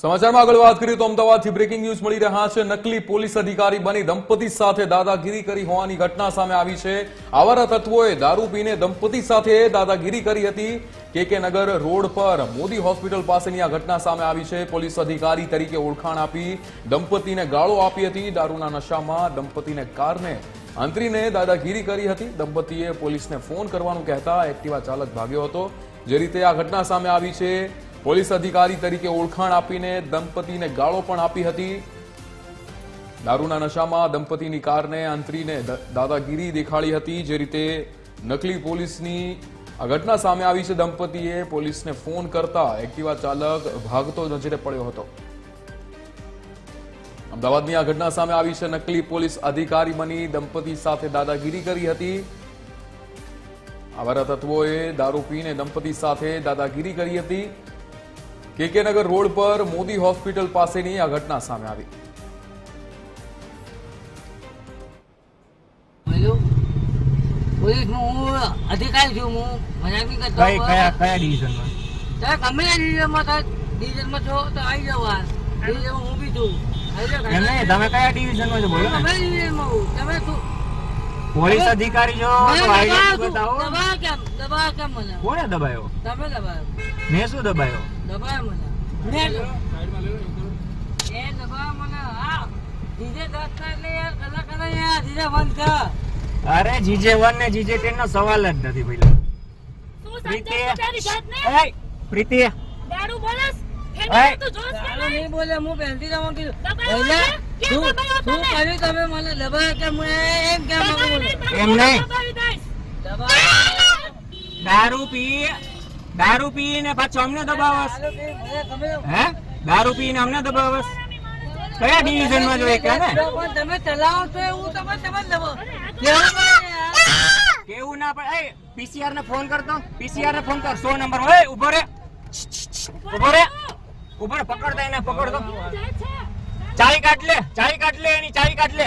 સમાચારમાં આગળ વાત કરીએ તો અમદાવાદથી બ્રેકિંગ ન્યૂઝ મળી રહ્યા છે. નકલી પોલીસ અધિકારી બની દંપતી સાથે દાદાગીરી કરી હોવાની ઘટના સામે આવી છે. આવારા તત્વોએ દારૂ પીને દંપતી સાથે દાદાગીરી કરી હતી. કે કે નગર રોડ પર મોદી હોસ્પિટલ પાસેની આ ઘટના સામે આવી છે. પોલીસ અધિકારી તરીકે ઓળખાણ આપી દંપતીને ગાળો આપી હતી. દારૂના નશામાં દંપતીને કારને અંતરીને દાદાગીરી કરી હતી. દંપતીએ પોલીસને ફોન કરવાનું કહેતા એક્ટિવા ચાલક ભાગ્યો હતો. જે રીતે આ ઘટના સામે આવી છે પોલીસ અધિકારી તરીકે ઓળખાણ આપીને દંપતીને ગાળો પણ આપી હતી. દારૂના નશામાં દંપતીની કારને અંતરીને દાદાગીરી દેખાડી હતી. જે રીતે નકલી પોલીસની ઘટના સામે આવી છે દંપતીએ પોલીસને ફોન કરતા એક્ટિવા ચાલક ભાગતો નજરે પડ્યો હતો. અમદાવાદની આ ઘટના સામે આવી છે નકલી પોલીસ અધિકારી બની દંપતી સાથે દાદાગીરી કરી હતી. આવારા તત્વોએ દારૂ પીને દંપતી સાથે દાદાગીરી કરી હતી. કેકે નગર રોડ પર મોદી હોસ્પિટલ પાસેની આ ઘટના સામે આવી. હું અધિકારી છું હું મજાક કરતો કયા કયા ડિવિઝનમાં? તમે ગમે ડિવિઝનમાં ડિવિઝનમાં છો તો આવી જાવ ડિવિઝનમાં હું બી છું. આવી જાઓ એમ નહીં તમે કયા ડિવિઝનમાં છો? બોલો હું ને. ગમે તે ડિવિઝનમાં હું તમે શું? પોલીસ અધિકારી દબાવો બતાવો. છું. દબાવો કેમ? દબાવો કેમ મને? કોણે દબાયો? તમે દબાયો. મેં શું દબાયો? મને. એ મને. હા. એટલે યાર યાર અરે જીજે વન ને જીજે ટેન નો સવાલ જ નથી ભાઈ પ્રીતિ દારૂ બોલસ? નહીં? બોલે હું પહેલથી કીધું? કર્યું તમે મને? દબાયો કે હું એમ કેમ નહીં. દારૂ પી. દારૂ પીને પાછો અમને દબાવસ. હે? દારૂ પીને અમને દબાવસ કયા ડિવિઝનમાં જોઈએ કે ને? તમે ચલાવો તો એવું તમે તમે દબાવો. કેવું ના પડે? એ પીસીઆર ને ફોન કરતો. પીસીઆર ને ફોન કર. સો નંબર ઓય ઊભો રે. ઊભો રે. ઊભો પકડતા એને પકડતો. ચાવી કાઢ લે ચાવી કાઢ લે એની ચાવી કાઢ લે.